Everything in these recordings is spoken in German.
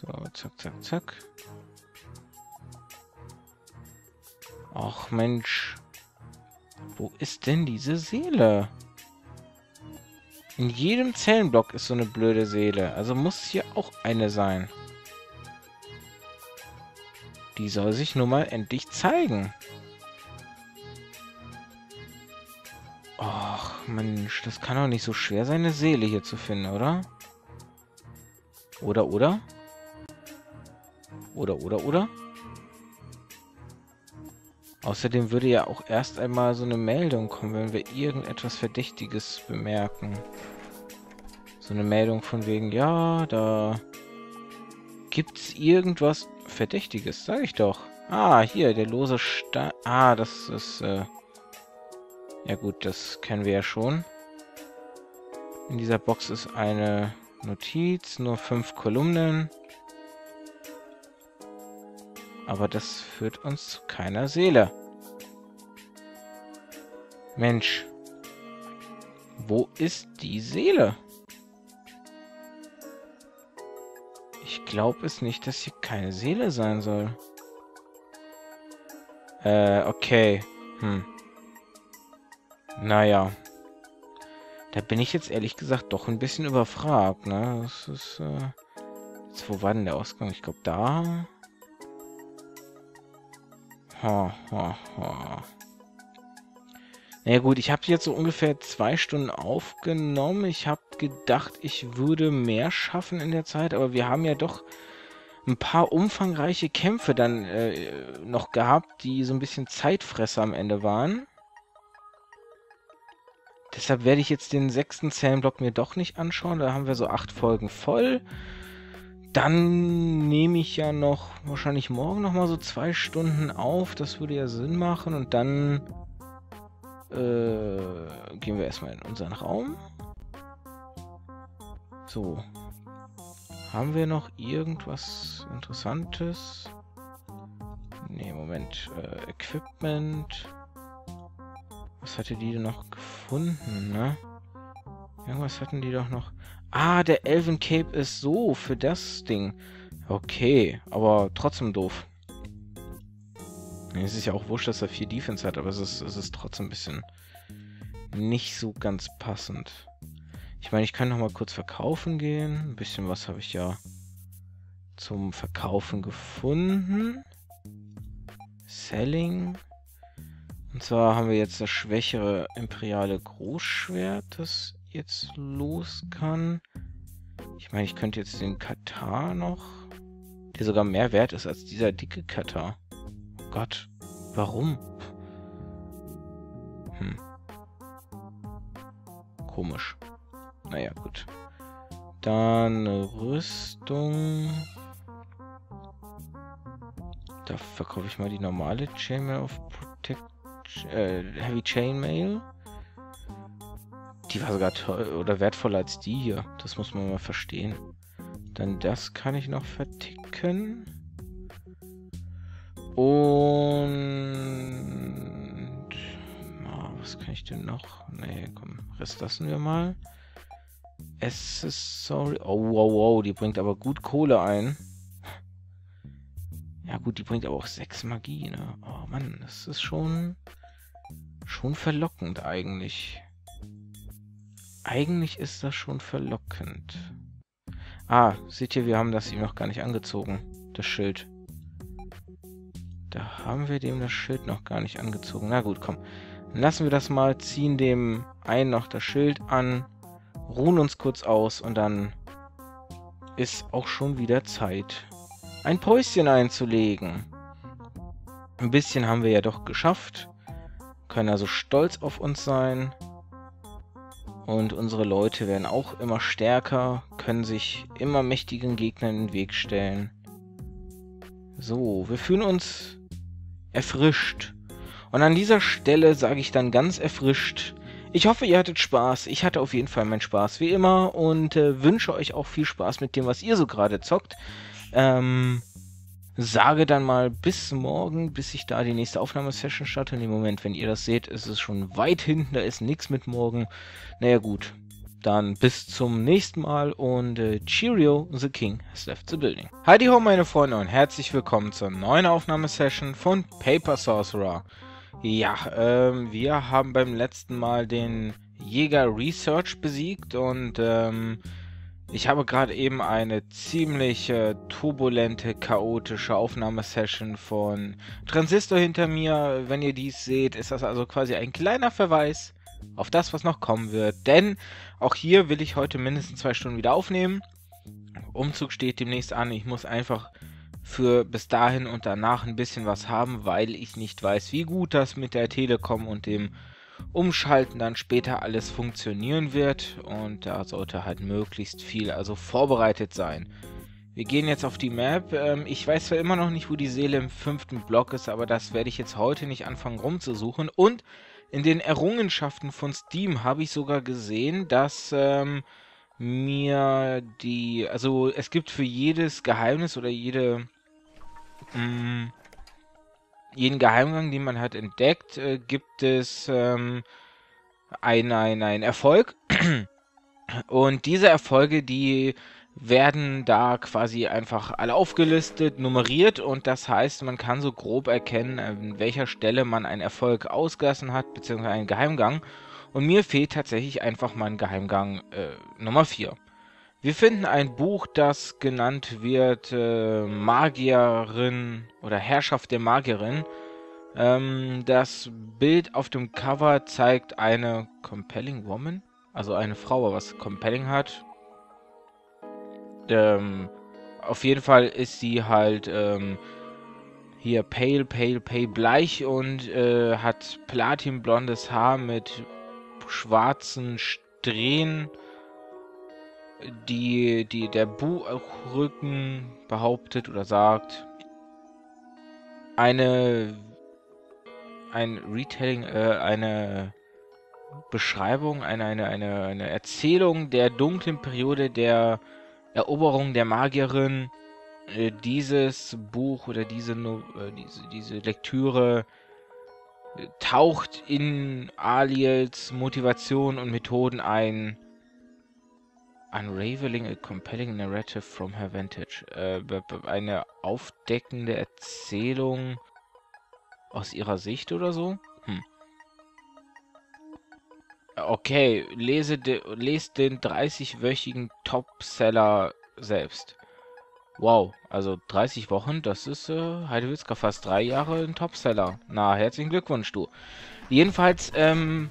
So, zack, zack, zack. Ach Mensch. Wo ist denn diese Seele? In jedem Zellenblock ist so eine blöde Seele. Also muss hier auch eine sein. Die soll sich nun mal endlich zeigen. Ach, Mensch, das kann doch nicht so schwer sein, eine Seele hier zu finden, oder? Oder, oder? Oder, oder, oder? Außerdem würde ja auch erst einmal so eine Meldung kommen, wenn wir irgendetwas Verdächtiges bemerken. So eine Meldung von wegen, ja, da gibt's irgendwas Verdächtiges, sag ich doch. Ah, hier, der lose Stein. Ah, das ist, äh... Ja gut, das kennen wir ja schon. In dieser Box ist eine Notiz, nur fünf Kolumnen. Aber das führt uns zu keiner Seele. Mensch. Wo ist die Seele? Ich glaube es nicht, dass hier keine Seele sein soll. Äh, okay. Hm. Naja. Da bin ich jetzt ehrlich gesagt doch ein bisschen überfragt, ne? Das ist, äh... Jetzt, wo war denn der Ausgang? Ich glaube, da... Ha, ha, ha. Naja gut, ich habe jetzt so ungefähr zwei Stunden aufgenommen. Ich habe gedacht, ich würde mehr schaffen in der Zeit, aber wir haben ja doch ein paar umfangreiche Kämpfe dann äh, noch gehabt, die so ein bisschen Zeitfresser am Ende waren. Deshalb werde ich jetzt den sechsten Zellenblock mir doch nicht anschauen. Da haben wir so acht Folgen voll. Dann nehme ich ja noch wahrscheinlich morgen noch mal so zwei Stunden auf. Das würde ja Sinn machen. Und dann äh, gehen wir erstmal in unseren Raum. So. Haben wir noch irgendwas Interessantes? Ne, Moment. Äh, Equipment. Was hatte die denn noch gefunden, ne? Irgendwas hatten die doch noch. Ah, der Elven Cape ist so für das Ding. Okay, aber trotzdem doof. Es ist ja auch wurscht, dass er viel Defense hat, aber es ist, es ist trotzdem ein bisschen nicht so ganz passend. Ich meine, ich kann noch mal kurz verkaufen gehen. Ein bisschen was habe ich ja zum Verkaufen gefunden. Selling. Und zwar haben wir jetzt das schwächere imperiale Großschwert, das jetzt los kann. Ich meine, ich könnte jetzt den Katar noch, der sogar mehr wert ist als dieser dicke Katar. Oh Gott, warum? Hm. Komisch. Naja, gut. Dann Rüstung. Da verkaufe ich mal die normale Chainmail auf Protect äh, Heavy Chainmail. Die war sogar toll oder wertvoller als die hier. Das muss man mal verstehen. Dann das kann ich noch verticken. Und... Oh, was kann ich denn noch? Nee, komm, Rest lassen wir mal. Accessory... Oh, wow, wow, die bringt aber gut Kohle ein. Ja gut, die bringt aber auch sechs Magie, ne? Oh Mann, das ist schon... Schon verlockend eigentlich. Eigentlich ist das schon verlockend. Ah, seht ihr, wir haben das ihm noch gar nicht angezogen. Das Schild. Da haben wir dem das Schild noch gar nicht angezogen. Na gut, komm. Dann lassen wir das mal, ziehen dem einen noch das Schild an, ruhen uns kurz aus und dann ist auch schon wieder Zeit, ein Päuschen einzulegen. Ein bisschen haben wir ja doch geschafft, können also stolz auf uns sein. Und unsere Leute werden auch immer stärker, können sich immer mächtigen Gegnern in den Weg stellen. So, wir fühlen uns erfrischt. Und an dieser Stelle sage ich dann ganz erfrischt, ich hoffe, ihr hattet Spaß. Ich hatte auf jeden Fall meinen Spaß, wie immer, und äh, wünsche euch auch viel Spaß mit dem, was ihr so gerade zockt. Ähm, sage dann mal bis morgen, bis ich da die nächste Aufnahmesession starte. Dem Moment, wenn ihr das seht, ist es schon weit hinten, da ist nichts mit morgen. Naja gut, dann bis zum nächsten Mal und äh, Cheerio, the King has left the building. Heidi ho, meine Freunde, und herzlich willkommen zur neuen Aufnahmesession von Paper Sorcerer. Ja, ähm, wir haben beim letzten Mal den Jäger Research besiegt und ähm, ich habe gerade eben eine ziemlich turbulente, chaotische Aufnahmesession von Transistor hinter mir. Wenn ihr dies seht, ist das also quasi ein kleiner Verweis auf das, was noch kommen wird. Denn auch hier will ich heute mindestens zwei Stunden wieder aufnehmen. Umzug steht demnächst an. Ich muss einfach für bis dahin und danach ein bisschen was haben, weil ich nicht weiß, wie gut das mit der Telekom und dem Umschalten dann später alles funktionieren wird. Und da sollte halt möglichst viel also vorbereitet sein. Wir gehen jetzt auf die Map. Ähm, ich weiß zwar immer noch nicht, wo die Seele im fünften Block ist, aber das werde ich jetzt heute nicht anfangen rumzusuchen. Und in den Errungenschaften von Steam habe ich sogar gesehen, dass ähm, mir die, also es gibt für jedes Geheimnis oder jede, mh, mm, jeden Geheimgang, den man hat entdeckt, äh, gibt es ähm, einen ein Erfolg. Und diese Erfolge, die werden da quasi einfach alle aufgelistet, nummeriert und das heißt, man kann so grob erkennen, an welcher Stelle man einen Erfolg ausgelassen hat, beziehungsweise einen Geheimgang. Und mir fehlt tatsächlich einfach mein Geheimgang äh, Nummer 4. Wir finden ein Buch, das genannt wird äh, Magierin oder Herrschaft der Magierin. Ähm, das Bild auf dem Cover zeigt eine Compelling Woman, also eine Frau, was Compelling hat ähm, auf jeden Fall ist sie halt ähm, hier pale, pale, pale bleich und äh, hat platinblondes Haar mit schwarzen Strähnen, die, die der Buchrücken behauptet oder sagt. Eine ein Retelling, äh, eine Beschreibung, eine, eine, eine, eine Erzählung der dunklen Periode der Eroberung der Magierin äh, dieses Buch oder diese, äh, diese, diese Lektüre äh, taucht in Aliels Motivation und Methoden ein. Unraveling a compelling narrative from her vantage. Äh, eine aufdeckende Erzählung aus ihrer Sicht oder so? Hm. Okay, lese de, lest den 30-wöchigen Topseller selbst. Wow, also 30 Wochen, das ist, äh, Heidewitzka, fast drei Jahre ein Topseller. Na, herzlichen Glückwunsch, du. Jedenfalls, ähm...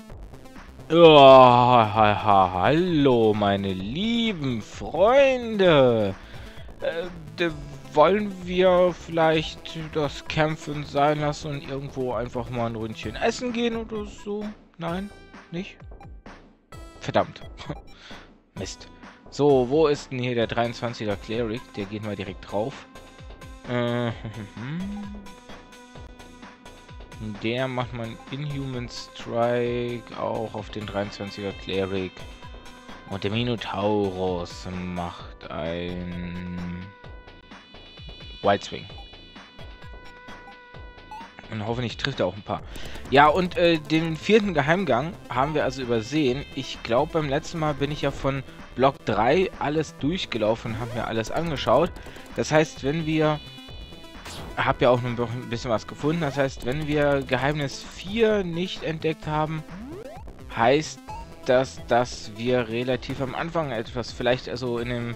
Oh, ha, ha, hallo, meine lieben Freunde. Äh, wollen wir vielleicht das Kämpfen sein lassen und irgendwo einfach mal ein Ründchen essen gehen oder so? Nein? Nicht? Verdammt. Mist. So, wo ist denn hier der 23er Cleric? Der geht mal direkt drauf. Äh, der macht man Inhuman Strike auch auf den 23er Cleric. Und der Minotaurus macht ein Wild Swing. Und hoffentlich trifft er auch ein paar. Ja, und äh, den vierten Geheimgang haben wir also übersehen. Ich glaube, beim letzten Mal bin ich ja von Block 3 alles durchgelaufen und habe mir alles angeschaut. Das heißt, wenn wir... Hab ja auch noch ein bisschen was gefunden. Das heißt, wenn wir Geheimnis 4 nicht entdeckt haben, heißt das, dass wir relativ am Anfang etwas, vielleicht also in dem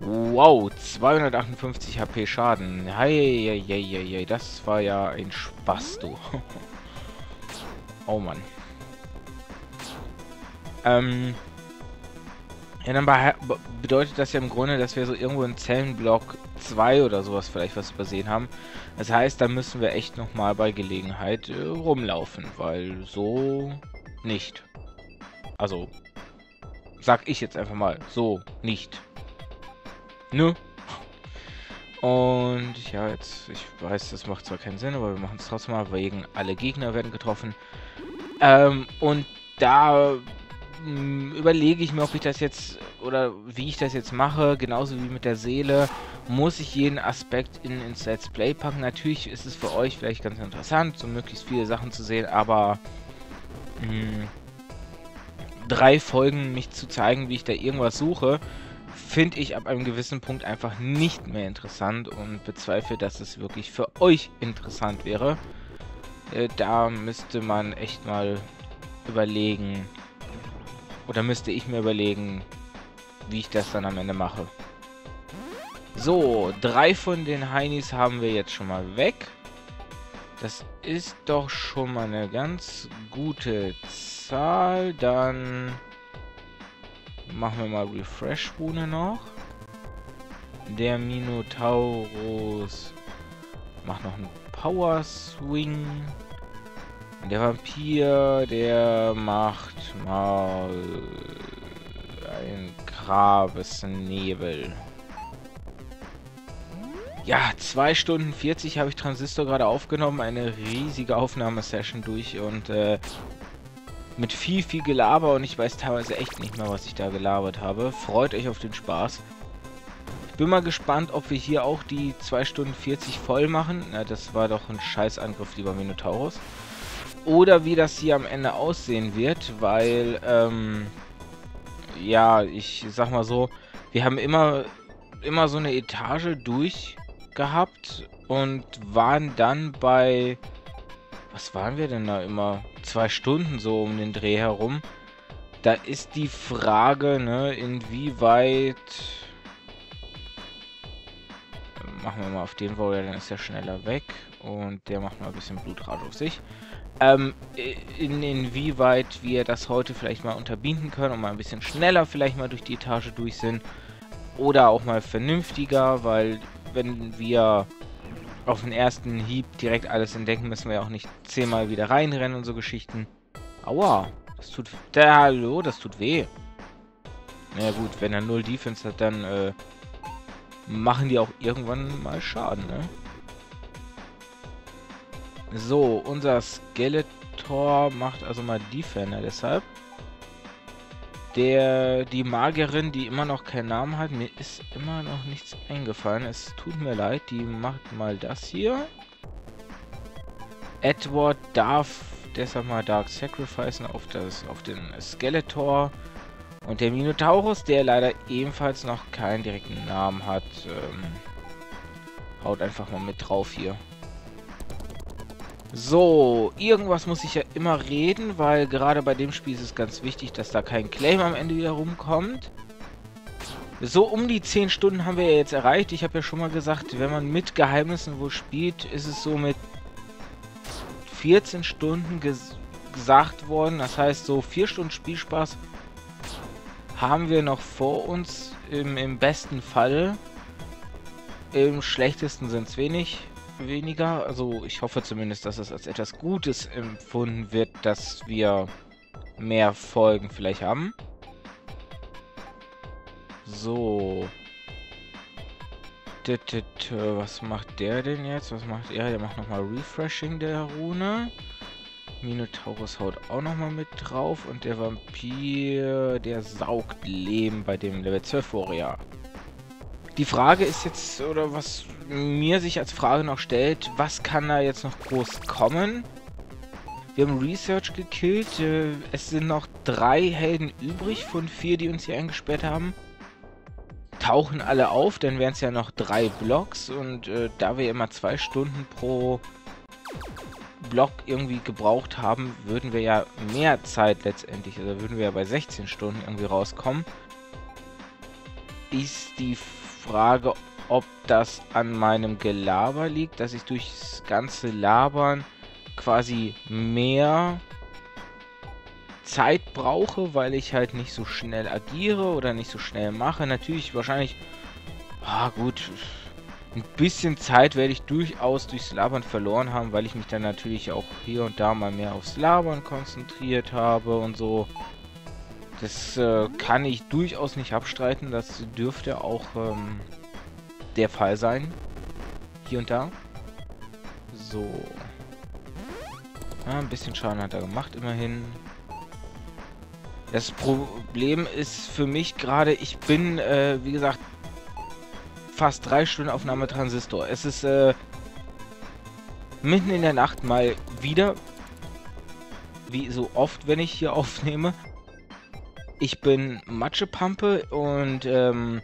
Wow, 258 HP Schaden. Heieieiei, das war ja ein Spaß, du. oh Mann. Ähm. Ja, dann bedeutet das ja im Grunde, dass wir so irgendwo in Zellenblock 2 oder sowas vielleicht was übersehen haben. Das heißt, da müssen wir echt nochmal bei Gelegenheit äh, rumlaufen, weil so nicht. Also, sag ich jetzt einfach mal, so nicht. Ne? Und ja, jetzt, ich weiß, das macht zwar keinen Sinn, aber wir machen es trotzdem mal, wegen alle Gegner werden getroffen. Ähm, und da überlege ich mir, ob ich das jetzt, oder wie ich das jetzt mache, genauso wie mit der Seele, muss ich jeden Aspekt in, ins Let's Play packen. Natürlich ist es für euch vielleicht ganz interessant, so möglichst viele Sachen zu sehen, aber mh, hm, drei Folgen mich zu zeigen, wie ich da irgendwas suche, finde ich ab einem gewissen Punkt einfach nicht mehr interessant und bezweifle, dass es wirklich für euch interessant wäre. Äh, da müsste man echt mal überlegen, oder müsste ich mir überlegen, wie ich das dann am Ende mache. So, drei von den Heinis haben wir jetzt schon mal weg. Das ist doch schon mal eine ganz gute Zahl. Dann machen wir mal Refresh-Rune noch. Der Minotaurus macht noch einen Power Swing. Der Vampir, der macht mal ein Grabesnebel. Ja, 2 Stunden 40 habe ich Transistor gerade aufgenommen. Eine riesige Aufnahmesession durch und äh, mit viel, viel Gelaber und ich weiß teilweise echt nicht mehr, was ich da gelabert habe. Freut euch auf den Spaß. Ich bin mal gespannt, ob wir hier auch die 2 Stunden 40 voll machen. Na, das war doch ein Scheißangriff, lieber Minotaurus. Oder wie das hier am Ende aussehen wird, weil, ähm, ja, ich sag mal so, wir haben immer, immer so eine Etage durch gehabt und waren dann bei... Was waren wir denn da immer? Zwei Stunden so um den Dreh herum. Da ist die Frage, ne, inwieweit... Machen wir mal auf den Warrior, dann ist er schneller weg. Und der macht mal ein bisschen Blutrausch auf sich. Ähm, in, inwieweit wir das heute vielleicht mal unterbinden können und mal ein bisschen schneller vielleicht mal durch die Etage durch sind. Oder auch mal vernünftiger, weil wenn wir auf den ersten Hieb direkt alles entdecken, müssen wir ja auch nicht zehnmal wieder reinrennen und so Geschichten. Aua, das tut... Da, hallo, das tut weh. Na naja, gut, wenn er null Defense hat, dann äh, machen die auch irgendwann mal Schaden, ne? So, unser Skeletor macht also mal Defender, deshalb der, die Magierin, die immer noch keinen Namen hat, mir ist immer noch nichts eingefallen. Es tut mir leid, die macht mal das hier. Edward darf deshalb mal Dark Sacrificen auf, das, auf den Skeletor. Und der Minotaurus, der leider ebenfalls noch keinen direkten Namen hat, ähm, haut einfach mal mit drauf hier. So, irgendwas muss ich ja immer reden, weil gerade bei dem Spiel ist es ganz wichtig, dass da kein Claim am Ende wieder rumkommt. So um die 10 Stunden haben wir ja jetzt erreicht. Ich habe ja schon mal gesagt, wenn man mit Geheimnissen wo spielt, ist es so mit 14 Stunden ges gesagt worden. Das heißt, so 4 Stunden Spielspaß haben wir noch vor uns im, im besten Fall. Im schlechtesten sind es wenig weniger. Also ich hoffe zumindest, dass es als etwas Gutes empfunden wird, dass wir mehr Folgen vielleicht haben. So. Was macht der denn jetzt? Was macht er? Der macht nochmal Refreshing der Rune. Minotaurus haut auch nochmal mit drauf. Und der Vampir, der saugt Leben bei dem Level 12 Warrior. Die Frage ist jetzt, oder was mir sich als Frage noch stellt, was kann da jetzt noch groß kommen? Wir haben Research gekillt. Äh, es sind noch drei Helden übrig von vier, die uns hier eingesperrt haben. Tauchen alle auf, dann wären es ja noch drei Blocks. Und äh, da wir immer zwei Stunden pro Block irgendwie gebraucht haben, würden wir ja mehr Zeit letztendlich, also würden wir ja bei 16 Stunden irgendwie rauskommen. Ist die Frage, ob das an meinem Gelaber liegt, dass ich durchs ganze Labern quasi mehr Zeit brauche, weil ich halt nicht so schnell agiere oder nicht so schnell mache. Natürlich wahrscheinlich, ah gut, ein bisschen Zeit werde ich durchaus durchs Labern verloren haben, weil ich mich dann natürlich auch hier und da mal mehr aufs Labern konzentriert habe und so. Das äh, kann ich durchaus nicht abstreiten. Das dürfte auch ähm, der Fall sein. Hier und da. So. Ja, ein bisschen Schaden hat er gemacht, immerhin. Das Problem ist für mich gerade, ich bin, äh, wie gesagt, fast drei Stunden Aufnahme Transistor. Es ist, äh, mitten in der Nacht mal wieder, wie so oft, wenn ich hier aufnehme, ich bin Matschepampe und ähm,